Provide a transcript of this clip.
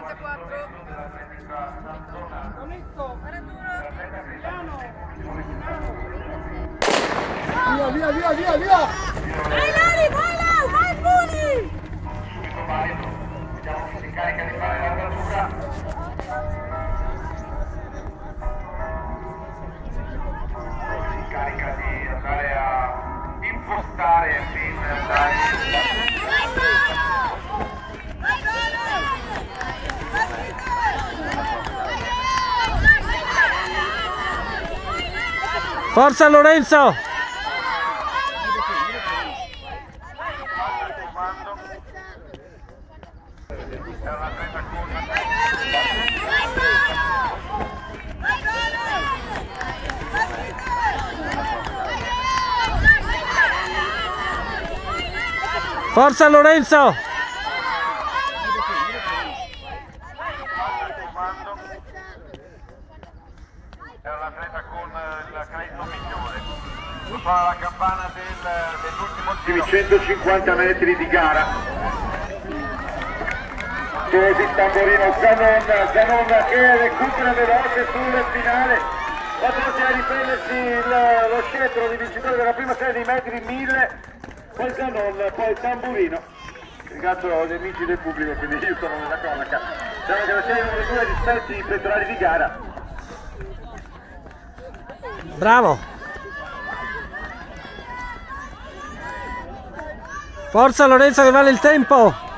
44 41 Via, via, via, via, via! Vai Lali, vai là, vai Puli! subito valido, vediamo chi si carica di fare l'albertura. Si carica di andare a impostare fin dai... Forza Lorenzo! comando. È una 30 curva. Forza Lorenzo! Una 30 con il credito migliore. Fa la campana del, dell'ultimo giro. 150 metri di gara. Tosi Tamborino, Zanon, Zanon che recupera veloce sul finale. Va tutti a riprendersi il- lo scettro di vincitore della prima serie di metri 1000. Poi Zanon, poi Tamburino. Ringrazio gli amici del pubblico che mi aiutano nella cronaca. Diciamo che la serie numero 2 rispetti i pettorali di gara. Bravo. Forza Lorenzo che vale il tempo.